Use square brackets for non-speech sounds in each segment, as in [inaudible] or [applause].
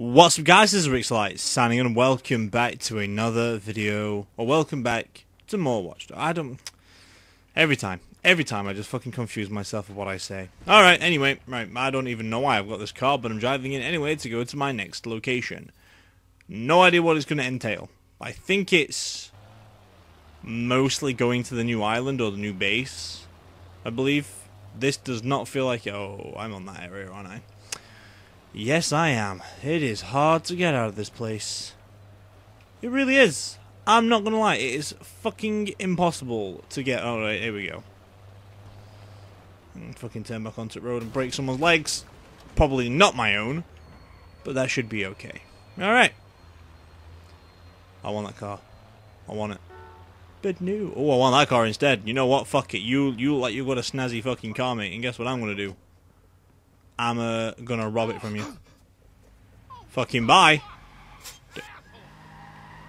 What's up guys, this is Rixxalight signing in and welcome back to another video, or welcome back to more Watch Dogs. I don't, every time, every time I just fucking confuse myself with what I say. Alright, anyway, right, I don't even know why I've got this car, but I'm driving it anyway to go to my next location. No idea what it's going to entail. I think it's mostly going to the new island or the new base, I believe. This does not feel like, oh, I'm on that area, aren't I? Yes, I am. It is hard to get out of this place. It really is. I'm not gonna lie, it is fucking impossible to get. Oh, right, here we go. Hmm, fucking turn back onto the road and break someone's legs. Probably not my own, but that should be okay. Alright. I want that car. I want it. But no. Oh, I want that car instead. You know what? Fuck it. You you like you got a snazzy fucking car, mate. And guess what I'm gonna do? I'm uh, gonna rob it from you. Fucking bye.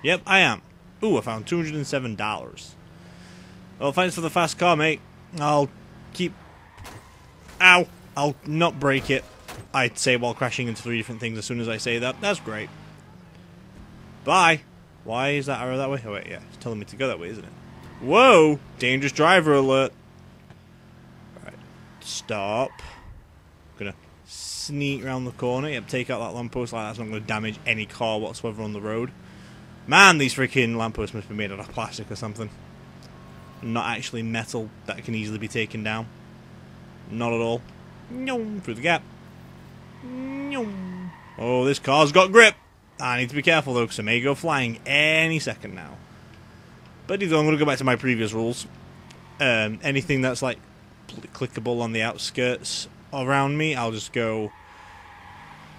Yep, I am. Ooh, I found $207. Well, thanks for the fast car, mate. I'll keep... Ow! I'll not break it. I'd say while crashing into three different things as soon as I say that. That's great. Bye. Why is that arrow that way? Oh, wait, yeah. It's telling me to go that way, isn't it? Whoa! Dangerous driver alert. Alright. Stop sneak around the corner. Yep, take out that lamppost like that's not gonna damage any car whatsoever on the road. Man, these freaking lampposts must be made out of plastic or something. Not actually metal that can easily be taken down. Not at all. No, through the gap. No. Oh, this car's got grip. I need to be careful though, because it may go flying any second now. But either I'm going to go back to my previous rules. Um, anything that's like clickable on the outskirts around me, I'll just go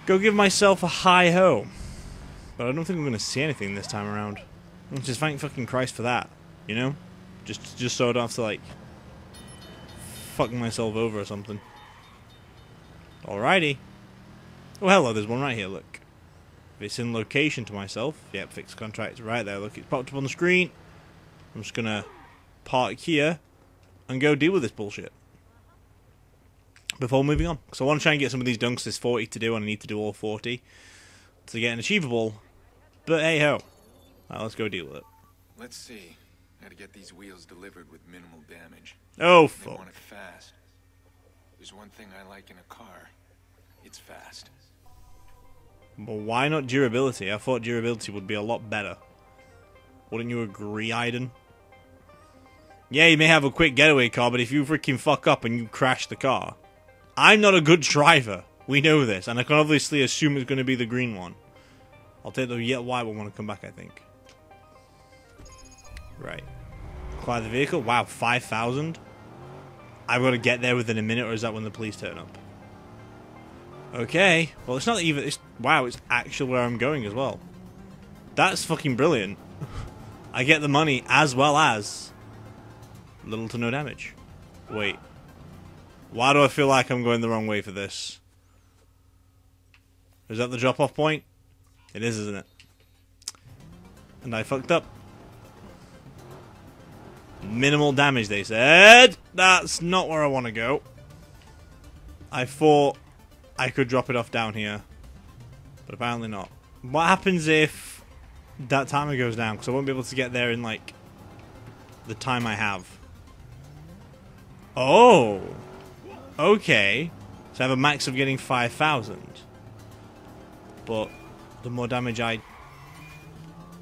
go give myself a high ho. But I don't think I'm to see anything this time around. Just thank fucking Christ for that, you know? Just just so I don't have to like fuck myself over or something. Alrighty. Oh hello, there's one right here, look. It's in location to myself, yep, fixed contract right there, look, it's popped up on the screen. I'm just gonna park here and go deal with this bullshit before moving on. So I want to try and get some of these dunks. There's 40 to do, and I need to do all 40 to get an achievable. But hey ho, right, let's go deal with it. Let's see how to get these wheels delivered with minimal damage. Oh They fuck! want it fast. There's one thing I like in a car. It's fast. But why not durability? I thought durability would be a lot better. Wouldn't you agree, Aiden? Yeah, you may have a quick getaway car, but if you freaking fuck up and you crash the car, I'm not a good driver. We know this, and I can obviously assume it's going to be the green one. I'll take the yet white one when I come back, I think. Right. Acquire the vehicle. Wow, 5,000? I've got to get there within a minute, or is that when the police turn up? Okay. Well, it's not even... It's, wow, it's actually where I'm going as well. That's fucking brilliant. [laughs] I get the money as well as little to no damage. Wait. Why do I feel like I'm going the wrong way for this? Is that the drop-off point? It is, isn't it? And I fucked up. Minimal damage, they said. That's not where I want to go. I thought I could drop it off down here. But apparently not. What happens if that timer goes down? Because I won't be able to get there in, like, the time I have. Oh! Okay. So I have a max of getting 5,000. But the more damage I...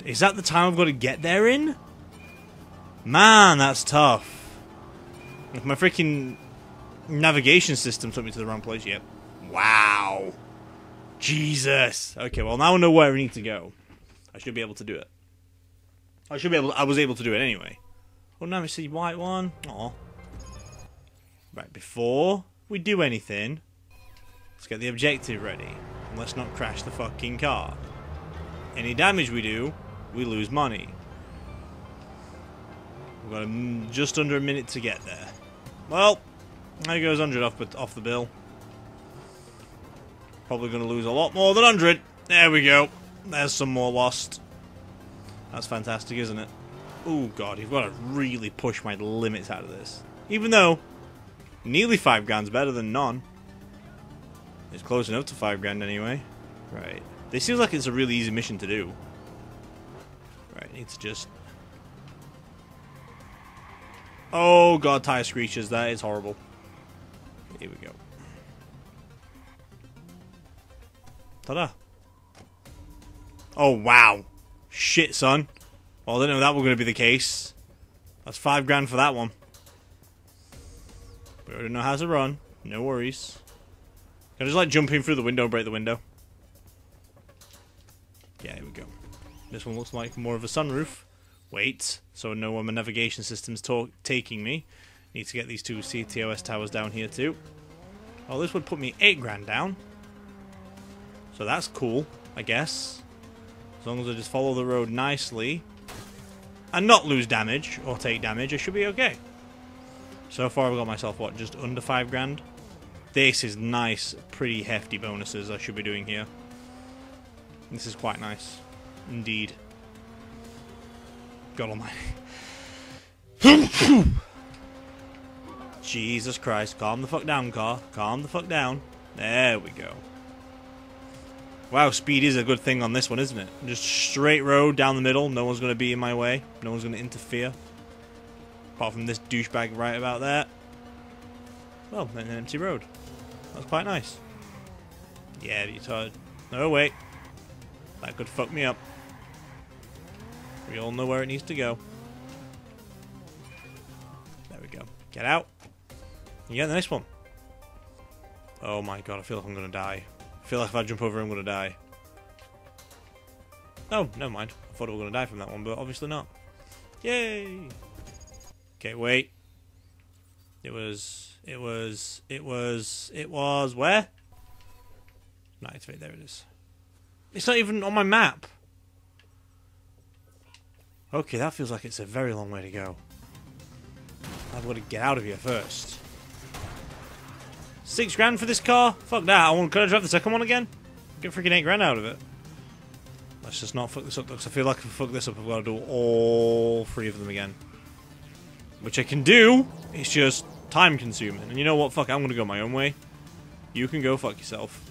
Is that the time I've got to get there in? Man, that's tough. If my freaking navigation system took me to the wrong place, yep. Wow. Jesus. Okay, well now I know where I need to go. I should be able to do it. I should be able. I was able to do it anyway. Oh, now I see white one. Aw. Right, before we do anything, let's get the objective ready. And let's not crash the fucking car. Any damage we do, we lose money. We've got a, just under a minute to get there. Well, there goes 100 off, but off the bill. Probably going to lose a lot more than 100. There we go. There's some more lost. That's fantastic, isn't it? Oh god, you've got to really push my limits out of this. Even though, nearly 5 grand's better than none. It's close enough to 5 grand anyway. Right. This seems like it's a really easy mission to do. Right, to just... Oh god, tire screeches. That is horrible. Here we go. Ta-da. Oh, wow. Shit, son. Well, I didn't know that was going to be the case. That's five grand for that one. We already know how to run. No worries. Can I just like jump in through the window break the window? Yeah, here we go. This one looks like more of a sunroof. Wait, so I know where my navigation system's taking me. Need to get these two CTOS towers down here too. Oh, this would put me 8 grand down. So that's cool, I guess. As long as I just follow the road nicely. And not lose damage, or take damage, I should be okay. So far I've got myself, what, just under 5 grand? This is nice, pretty hefty bonuses I should be doing here. This is quite nice. Indeed. God almighty. [laughs] Jesus Christ, calm the fuck down, car. Calm the fuck down. There we go. Wow, speed is a good thing on this one, isn't it? Just straight road down the middle. No one's going to be in my way. No one's going to interfere. Apart from this douchebag right about there. Well, an empty road. That's quite nice. Yeah, retard. No, wait. That could fuck me up. We all know where it needs to go. There we go. Get out. You get the next one. Oh my god, I feel like I'm gonna die. I feel like if I jump over I'm gonna die. Oh, never mind. I thought I was gonna die from that one, but obviously not. Yay! Okay, wait. It was, it was, it was, it was, where? No, it's right there it is. It's not even on my map. Okay, that feels like it's a very long way to go. I've got to get out of here first. Six grand for this car? Fuck that. I want. Can I drive the second one again? Get freaking eight grand out of it. Let's just not fuck this up because I feel like if I fuck this up, I've got to do all three of them again. Which I can do. It's just time consuming. And you know what? Fuck, I'm gonna go my own way. You can go fuck yourself.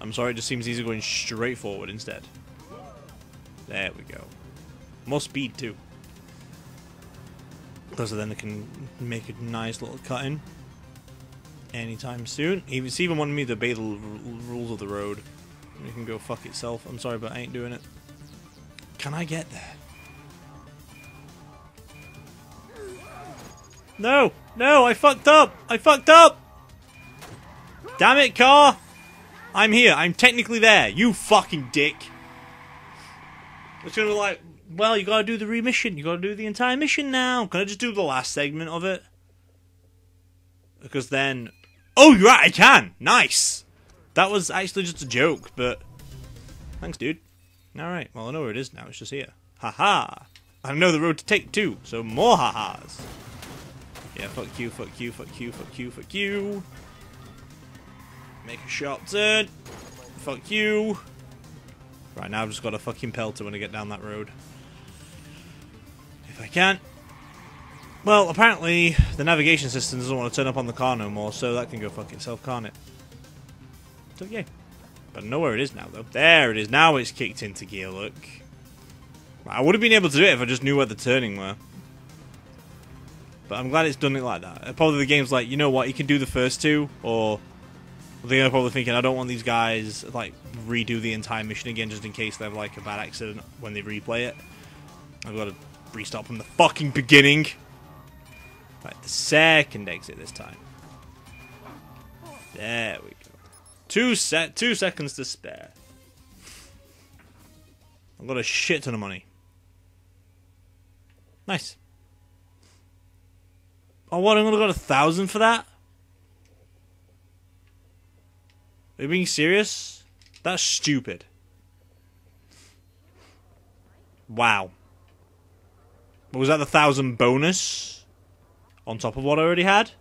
I'm sorry, it just seems easier going straight forward instead. There we go. More speed, too. Because then I can make a nice little cut in. Anytime soon. It's even wanting me to obey the rules of the road. It can go fuck itself. I'm sorry, but I ain't doing it. Can I get there? No! No! I fucked up! I fucked up! Damn it, car! I'm here. I'm technically there. You fucking dick. It's gonna be like, well, you gotta do the remission. You gotta do the entire mission now. Can I just do the last segment of it? Because then... Oh, you're right, I can! Nice! That was actually just a joke, but... Thanks, dude. Alright, well, I know where it is now. It's just here. Haha! -ha. I know the road to take, too, so more ha-has. Yeah, fuck you, fuck you, fuck you, fuck you, fuck you. Make a sharp turn. Fuck you. Right, now I've just got a fucking pelter when I get down that road. If I can. Well, apparently the navigation system doesn't want to turn up on the car no more, so that can go fuck itself, can't it? So, yeah. But I know where it is now, though. There it is. Now it's kicked into gear, look. I would have been able to do it if I just knew where the turning were. But I'm glad it's done it like that. Probably the game's like, you know what, you can do the first two, or they're probably thinking, I don't want these guys like redo the entire mission again just in case they have like a bad accident when they replay it. I've got to restart from the fucking beginning. Right, the second exit this time. There we go. Two set, two seconds to spare. I've got a shit ton of money. Nice. Oh, what? I'm gonna got a thousand for that? Are you being serious? That's stupid. Wow. Was that the thousand bonus? On top of what I already had?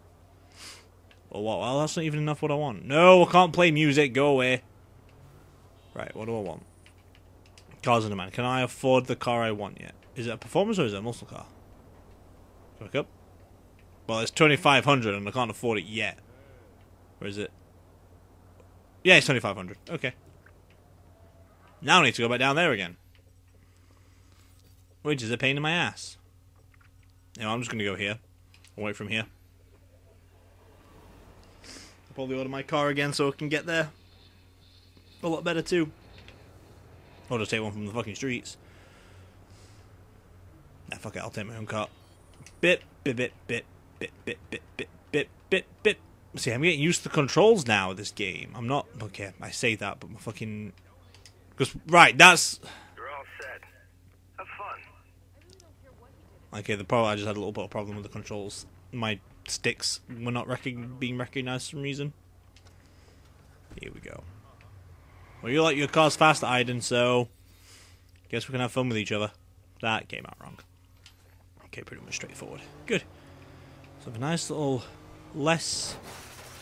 Oh, what? Well, that's not even enough what I want. No, I can't play music. Go away. Right, what do I want? Cars in demand. Can I afford the car I want yet? Is it a performance or is it a muscle car? Back up. Well, it's 2500 and I can't afford it yet. Where is it? Yeah, it's 2500. Okay. Now I need to go back down there again. Which is a pain in my ass. You know, I'm just going to go here. Away from here. I'll probably order my car again so I can get there. A lot better too. Or just take one from the fucking streets. Nah, fuck it, I'll take my own car. Bit, bit, bit, bit, bit, bit, bit, bit, bit, bit, bit. See, I'm getting used to the controls now of this game. I'm not... Okay, I say that, but my fucking... Because, right, that's... You're all set. Have fun. Okay, the problem I just had a little bit of problem with the controls. My sticks were not rec- being recognized for some reason. Here we go. Well, you like your cars fast, Aiden, so guess we can have fun with each other. That came out wrong. Okay, pretty much straightforward. Good. So a nice little less.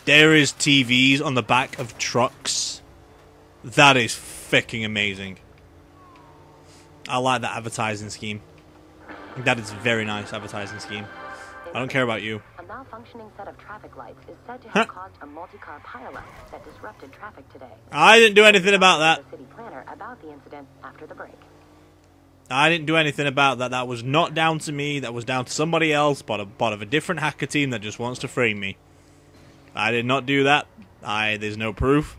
There is TVs on the back of trucks. That is fucking amazing. I like that advertising scheme. That is very nice advertising scheme. I don't care about you. A malfunctioning set of traffic lights is said to Huh. have caused a multi-car pileup that disrupted traffic today. I didn't do anything about that. The city planner about the incident after the break. I didn't do anything about that. That was not down to me. That was down to somebody else, part of, part of a different hacker team that just wants to frame me. I did not do that. I there's no proof.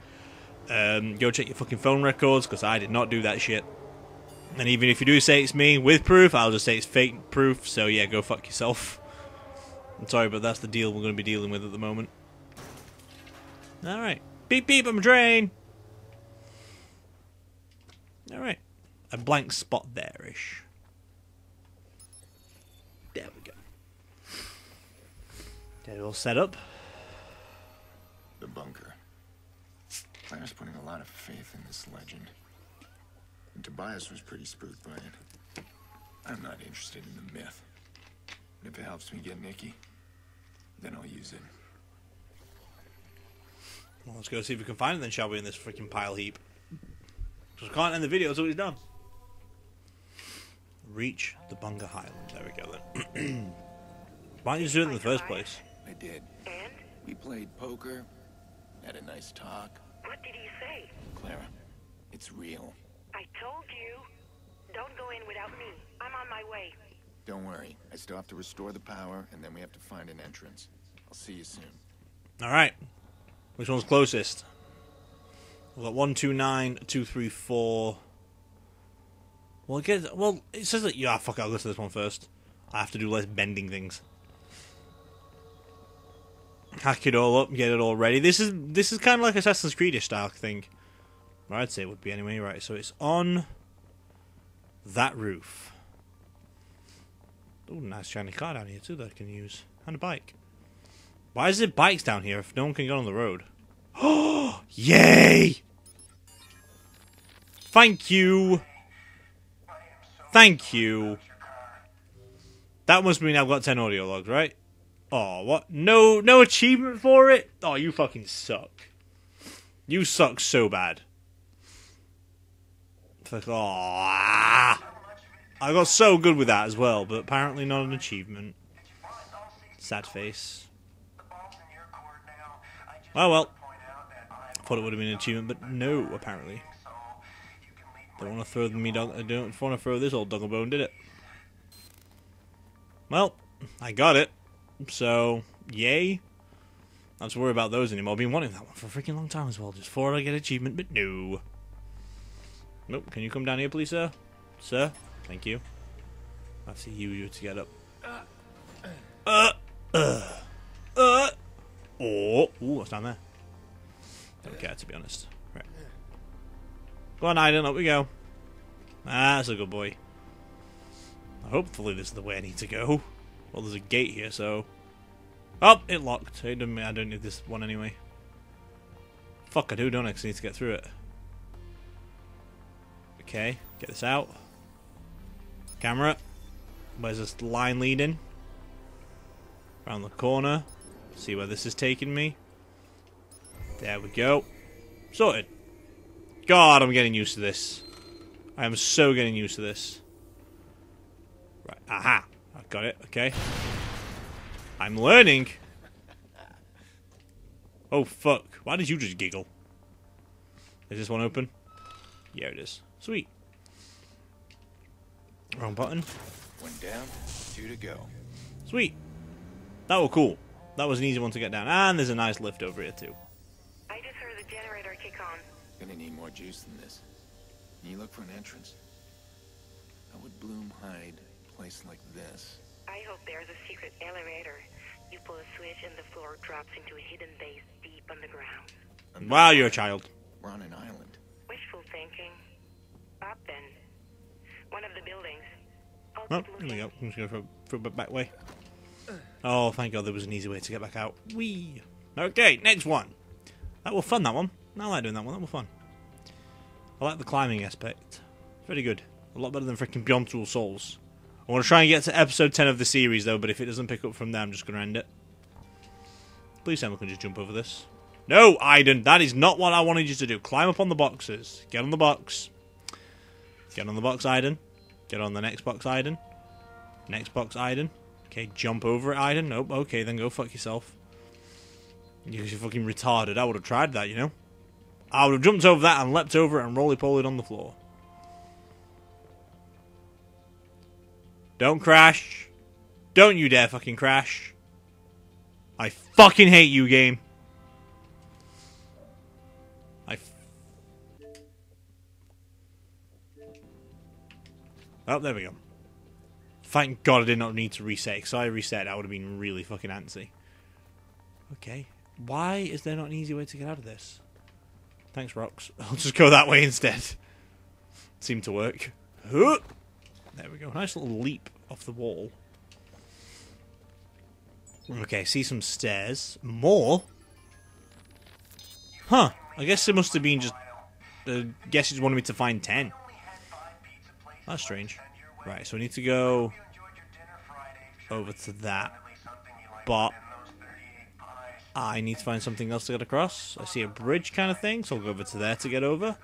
Um, go check your fucking phone records because I did not do that shit. And even if you do say it's me with proof, I'll just say it's fake proof. So yeah, go fuck yourself. I'm sorry, but that's the deal we're going to be dealing with at the moment. All right, beep beep, I'm a drain. All right, a blank spot there-ish. There we go. Get it all set up. The bunker. Clara's putting a lot of faith in this legend. And Tobias was pretty spooked by it. I'm not interested in the myth. And if it helps me get Nikki, then I'll use it. Well, let's go see if we can find it then, shall we, in this freaking pile heap. Because we can't end the video until he's done. Reach the Bunga Highland. There we go then. [clears throat] Why don't you do it in the first place? I did. And? We played poker, had a nice talk. What did he say? Clara, it's real. I told you. Don't go in without me. I'm on my way. Don't worry. I still have to restore the power, and then we have to find an entrance. I'll see you soon. Alright. Which one's closest? We've got 129, 234. Well, it well, it says that, yeah, fuck it, I'll go to this one first. I have to do less bending things. Hack it all up, get it all ready. This is this is kind of like Assassin's Creed style thing. I'd say it would be anyway. Right, so it's on that roof. Oh, nice shiny car down here too that I can use. And a bike. Why is there bikes down here if no one can get on the road? Oh, [gasps] yay! Thank you. Thank you. That must mean I've got 10 audio logs, right? Oh, what? No, no achievement for it? Oh, you fucking suck. You suck so bad. It's oh. I got so good with that as well, but apparently not an achievement. Sad face. Oh well. I thought it would have been an achievement, but no, apparently. Don't want to throw me. I don't want to throw this old dog bone, did it? Well, I got it. So, yay. Not to worry about those anymore. I've been wanting that one for a freaking long time as well. Just for I get achievement, but no. Nope. Can you come down here, please, sir? Sir? Thank you. I see you, you to get up. Uh, uh, uh. Oh, ooh, what's down there? Don't care, to be honest. Go on, Aiden, up we go. Ah, that's a good boy. Hopefully this is the way I need to go. Well, there's a gate here, so... Oh, it locked. It doesn't, I don't need this one anyway. Fuck, I do, don't I? 'Cause I need to get through it. Okay, get this out. Camera. Where's this line leading? Around the corner. See where this is taking me. There we go. Sorted. God, I'm getting used to this. I am so getting used to this. Right. Aha. I've got it. Okay. I'm learning. Oh, fuck. Why did you just giggle? Is this one open? Yeah, it is. Sweet. Wrong button. One down, two to go. Sweet. That was cool. That was an easy one to get down. And there's a nice lift over here too. I just heard the generator kick on. Gonna need more juice than this. You look for an entrance. How would Blume hide a place like this? I hope there's a secret elevator. You pull a switch and the floor drops into a hidden base deep underground. Wow, you're a child. We're on an island. Wishful thinking. Up then. One of the buildings. I'll Oh, keep here we go. I'm just going to throw it back way. Oh, thank God there was an easy way to get back out. Wee. Okay, next one. That was fun, that one. Now I like doing that one. That was fun. I like the climbing aspect. Very good. A lot better than freaking Beyond Two Souls. I want to try and get to episode 10 of the series, though, but if it doesn't pick up from there, I'm just going to end it. Please we can just jump over this. No, Aiden, that is not what I wanted you to do. Climb up on the boxes. Get on the box. Get on the box, Aiden. Get on the next box, Aiden. Next box, Aiden. Okay, jump over it, Aiden. Nope, okay, then go fuck yourself. You're fucking retarded. I would have tried that, you know? I would have jumped over that and leapt over it and roly-polied on the floor. Don't crash. Don't you dare fucking crash. I fucking hate you, game. I. Oh, there we go. Thank God I did not need to reset. Because I reset, I would have been really fucking antsy. Okay. Why is there not an easy way to get out of this? Thanks, Rocks. [laughs] I'll just go that way instead. Seemed to work. There we go. Nice little leap off the wall. Okay, see some stairs. More? Huh. I guess it must have been just... I guess he just wanted me to find ten. That's strange. Right, so we need to go over to that. But I need to find something else to get across. I see a bridge kind of thing, so I'll go over to there to get over.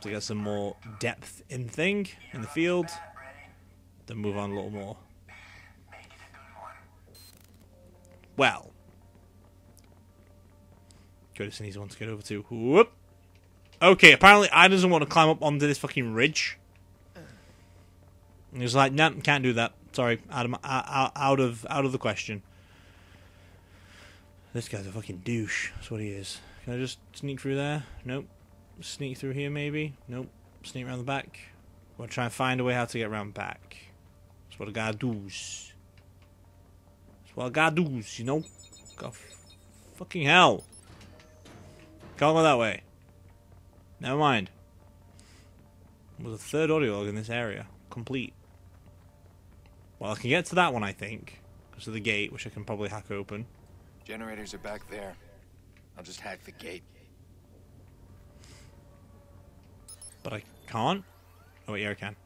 To get some more depth in thing in the field. Then move on a little more. Well. Good, it's an easy one to get over to. Whoop. Okay, apparently I doesn't want to climb up onto this fucking ridge. He's like, nah, can't do that. Sorry, out of, out of out of the question. This guy's a fucking douche. That's what he is. Can I just sneak through there? Nope. Sneak through here, maybe? Nope. Sneak around the back. We'll try and find a way how to get around back. That's what a guy does. That's what a guy does, you know? God, fucking hell. Can't go that way. Never mind. There's a third audio log in this area. Complete. Well, I can get to that one, I think. Because of the gate, which I can probably hack open. Generators are back there. I'll just hack the gate. But I can't? Oh, yeah, I can.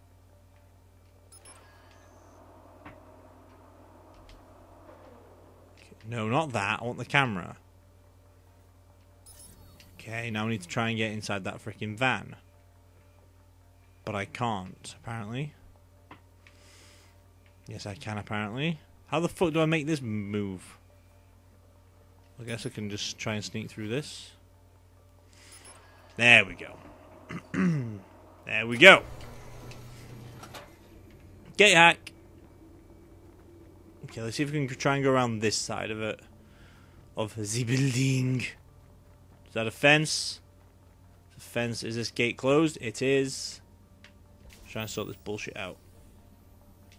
Okay, No, not that. I want the camera. Okay, now I need to try and get inside that freaking van. But I can't, apparently. Yes, I can, apparently. How the fuck do I make this move? I guess I can just try and sneak through this. There we go. [clears throat] there we go. Gate hack. Okay, let's see if we can try and go around this side of it. Of the [laughs] building. Is that a fence? The fence. Is this gate closed? It is. Trying to sort this bullshit out.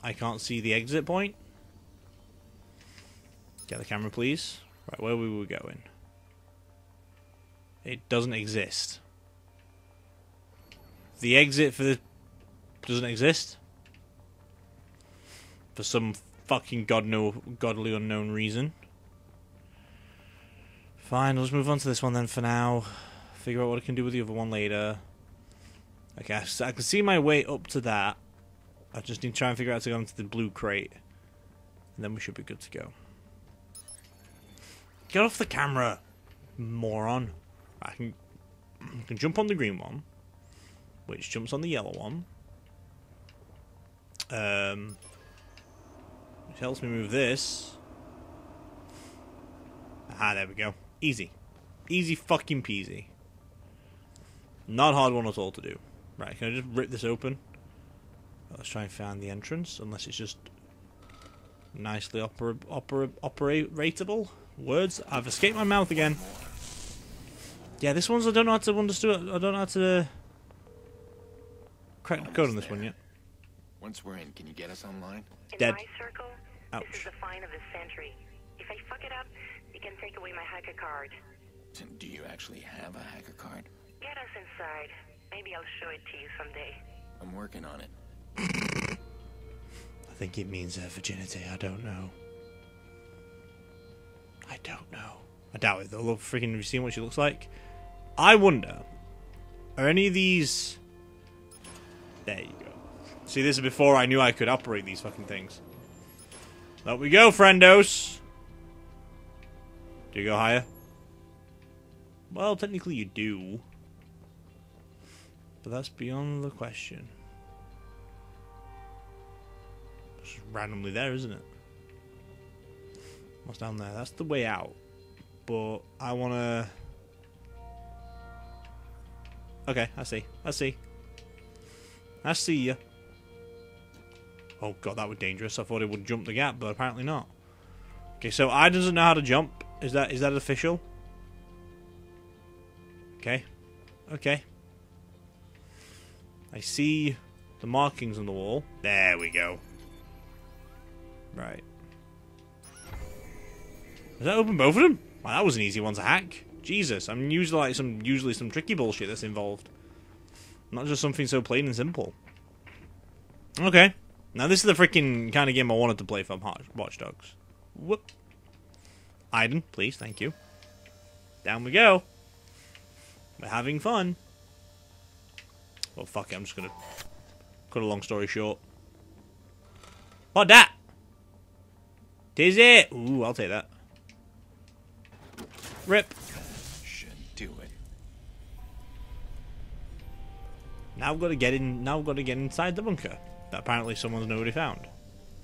I can't see the exit point. Get the camera, please. Right, where we were going. It doesn't exist. The exit for this doesn't exist. For some fucking god no godly unknown reason. Fine, let's move on to this one then for now. Figure out what I can do with the other one later. Okay, so I can see my way up to that. I just need to try and figure out how to go into the blue crate. And then we should be good to go. Get off the camera, moron. I can, I can jump on the green one, which jumps on the yellow one. Um, which helps me move this. Ah, there we go. Easy. Easy fucking peasy. Not hard one at all to do. Right, can I just rip this open? Let's try and find the entrance, unless it's just nicely opera, opera, operatable. Words, I've escaped my mouth again. Yeah, this one's I don't know how to understand. I don't know how to crack the code on this one yet. Once we're in, can you get us online? In Dead. my circle, Ouch. this is the fine of the century. If I fuck it up, you can take away my hacker card. Do you actually have a hacker card? Get us inside. Maybe I'll show it to you someday. I'm working on it. I think it means her virginity. I don't know. I don't know. I doubt it. Look, freaking, have you seen what she looks like? I wonder, are any of these? There you go. See, this is before I knew I could operate these fucking things. There we go, friendos. Do you go higher? Well, technically you do. But that's beyond the question. Just randomly there, isn't it? What's down there? That's the way out. But I wanna. Okay, I see. I see. I see ya. Oh god, that was dangerous. I thought it would jump the gap, but apparently not. Okay, so I doesn't know how to jump. Is that is that official? Okay. Okay. I see the markings on the wall. There we go. Right. Does that open both of them? That was an easy one to hack. Jesus, I'm usually like some usually some tricky bullshit that's involved. Not just something so plain and simple. Okay. Now this is the freaking kind of game I wanted to play from Watch Dogs. Whoop. Aiden, please, thank you. Down we go. We're having fun. Well, fuck it, I'm just gonna cut a long story short. What that? Tis it? Ooh, I'll take that. Rip. Should do it. Now I've got to get in. Now I've got to get inside the bunker that apparently someone's nobody found.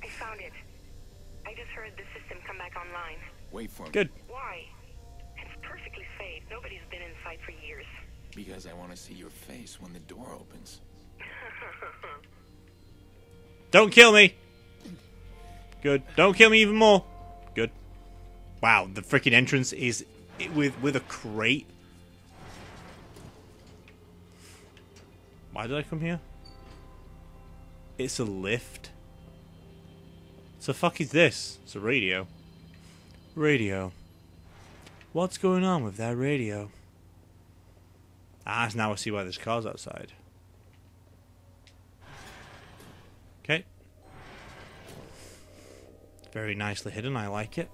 I found it. I just heard the system come back online. Wait for me. Good. Why? It's perfectly safe. Nobody's been inside for years. Because I want to see your face when the door opens. [laughs] Don't kill me. Good. Don't kill me even more. Good. Wow, the freaking entrance is i- with with a crate. Why did I come here? It's a lift. So fuck is this? It's a radio. Radio. What's going on with that radio? Ah, now I see why there's cars outside. Okay. Very nicely hidden, I like it.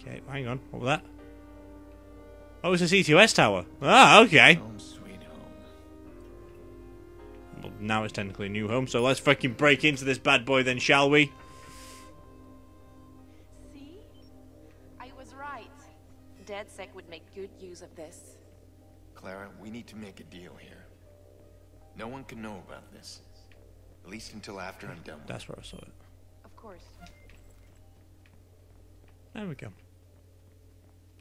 Okay, hang on. What was that? Oh, it's a CTOS tower. Ah, okay. Home sweet home. Well, now it's technically a new home, so let's fucking break into this bad boy then, shall we? See? I was right. DedSec would make good use of this. Clara, we need to make a deal here. No one can know about this. At least until after I'm done with That's where I saw it. Of course. There we go.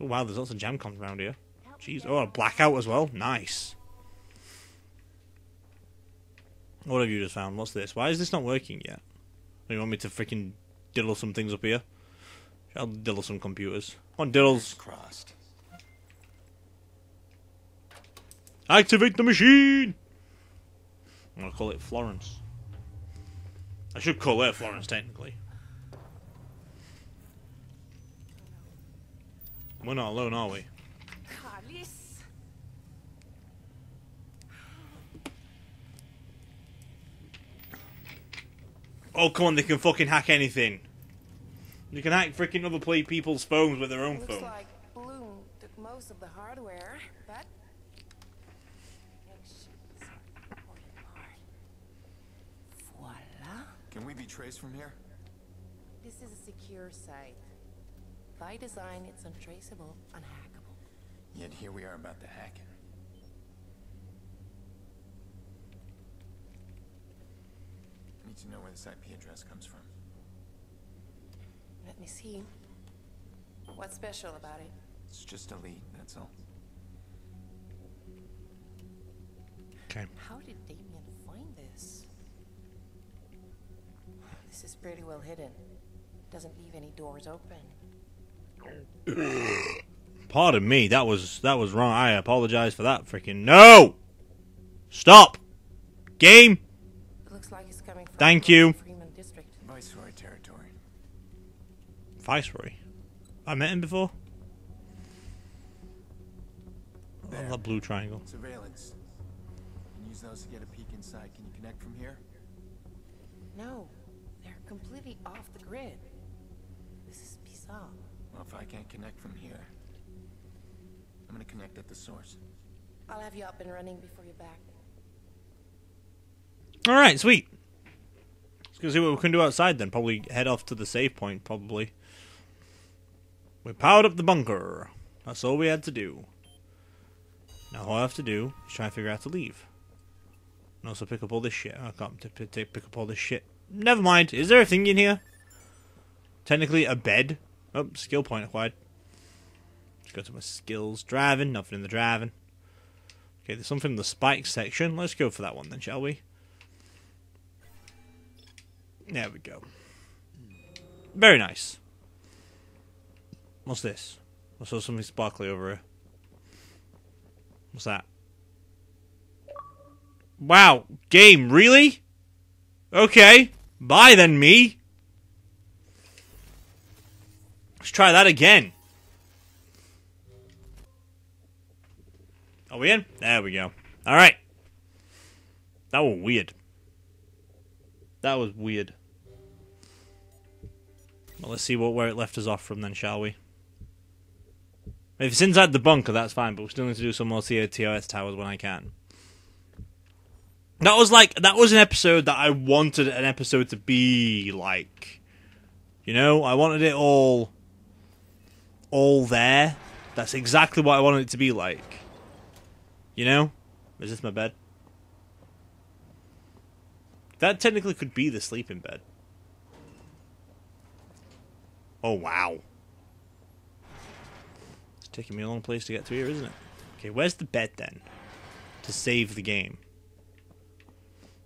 Oh wow, there's lots of jam cons around here. Jeez, oh, a blackout as well. Nice. What have you just found? What's this? Why is this not working yet? Oh, you want me to freaking diddle some things up here? I'll diddle some computers. On diddles. crossed. Activate the machine! I'm gonna call it Florence. I should call her Florence, technically. We're not alone, are we? Alice. Oh, come on, they can fucking hack anything. You can hack freaking other play people's phones with their own Looks phone. like Blume took most of the hardware, but connections are the important part. Voila. Can we be traced from here? This is a secure site. By design, it's untraceable, unhackable. Yet here we are about to hack it. I need to know where this IP address comes from. Let me see. What's special about it? It's just a lead, that's all. Okay. How did Damien find this? This is pretty well hidden. Doesn't leave any doors open. Pardon me, that was that was wrong. I apologize for that. Freaking no! Stop! Game! It looks like it's coming from Thank you. the Freeman district. Viceroy territory. Viceroy. I met him before. I love that blue triangle. Surveillance. Can use those to get a peek inside. Can you connect from here? No, they're completely off the grid. This is if I can't connect from here, I'm gonna connect at the source. I'll have you up and running before you're back. Alright, sweet. Let's go see what we can do outside then. Probably head off to the save point, probably. We powered up the bunker. That's all we had to do. Now all I have to do is try and figure out how to leave. And also pick up all this shit. I can't t- p- t- pick up all this shit. Never mind. Is there a thing in here? Technically a bed. Oh, skill point acquired. Let's go to my skills. Driving. Nothing in the driving. Okay, there's something in the spike section. Let's go for that one then, shall we? There we go. Very nice. What's this? I saw something sparkly over here. What's that? Wow, game, really? Okay, bye then, me. Let's try that again. Are we in? There we go. Alright. That was weird. That was weird. Well, let's see what where it left us off from then, shall we? If it's inside the bunker, that's fine, but we still need to do some more TOS towers when I can. That was like that was an episode that I wanted an episode to be like. You know, I wanted it all all there. That's exactly what I wanted it to be like. You know? Is this my bed? That technically could be the sleeping bed. Oh wow. It's taking me a long place to get to here, isn't it? Okay, where's the bed then? To save the game.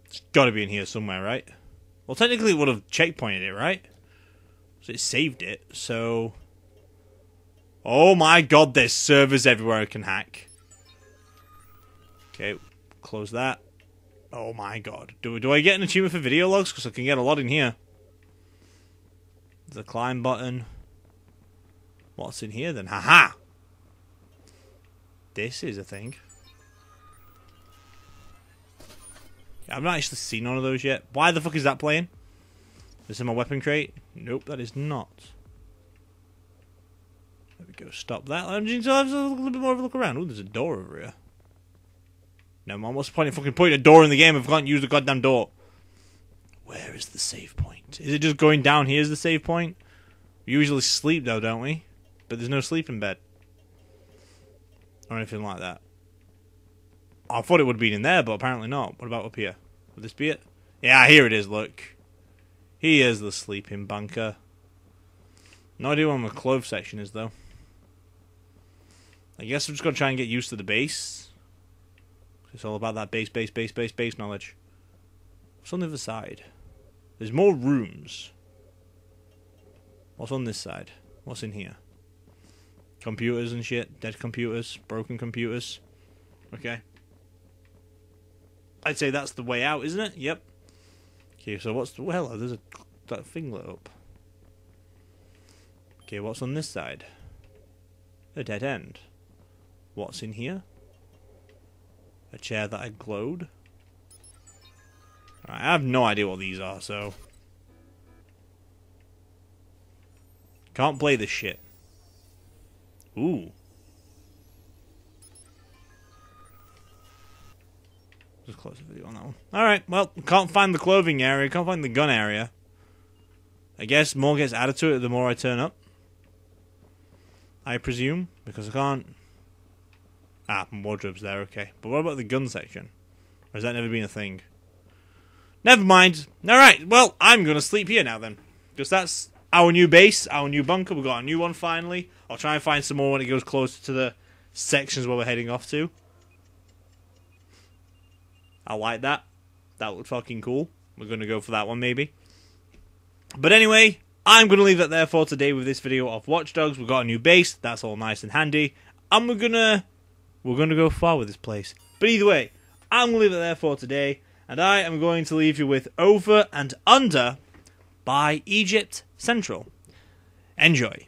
It's gotta be in here somewhere, right? Well, technically it would have checkpointed it, right? So it saved it, so... Oh my god, there's servers everywhere I can hack. Okay, close that. Oh my god. Do, do I get an achievement for video logs? Because I can get a lot in here. The climb button. What's in here then? Haha! This is a thing. I've not actually seen one of those yet. Why the fuck is that playing? Is in my weapon crate? Nope, that is not. There we go. Stop that. I'm just have a little bit more of a look around. Oh, there's a door over here. No, man. What's the point of fucking putting a door in the game if I can't use the goddamn door? Where is the save point? Is it just going down here is the save point? We usually sleep though, don't we? But there's no sleeping bed. Or anything like that. I thought it would have been in there, but apparently not. What about up here? Would this be it? Yeah, here it is, look. Here's the sleeping bunker. No idea where my clothes section is, though. I guess I'm just to try and get used to the base. It's all about that base, base, base, base, base knowledge. What's on the other side? There's more rooms. What's on this side? What's in here? Computers and shit. Dead computers. Broken computers. Okay. I'd say that's the way out, isn't it? Yep. Okay, so what's the... Well, there's a... That thing lit up. Okay, what's on this side? A dead end. What's in here? A chair that I glowed? I have no idea what these are, so... Can't play this shit. Ooh. Just close the video on that one. Alright, well, can't find the clothing area, can't find the gun area. I guess more gets added to it the more I turn up. I presume, because I can't... Ah, wardrobe's there, okay. But what about the gun section? Or has that never been a thing? Never mind. Alright, well, I'm going to sleep here now then. Because that's our new base, our new bunker. We've got a new one finally. I'll try and find some more when it goes closer to the sections where we're heading off to. I like that. That looked fucking cool. We're gonna go for that one maybe. But anyway, I'm gonna leave that there for today with this video of Watch Dogs. We've got a new base. That's all nice and handy, and we're gonna we're gonna go far with this place. But either way, I'm gonna leave it there for today, and I am going to leave you with Over and Under by Egypt Central. Enjoy.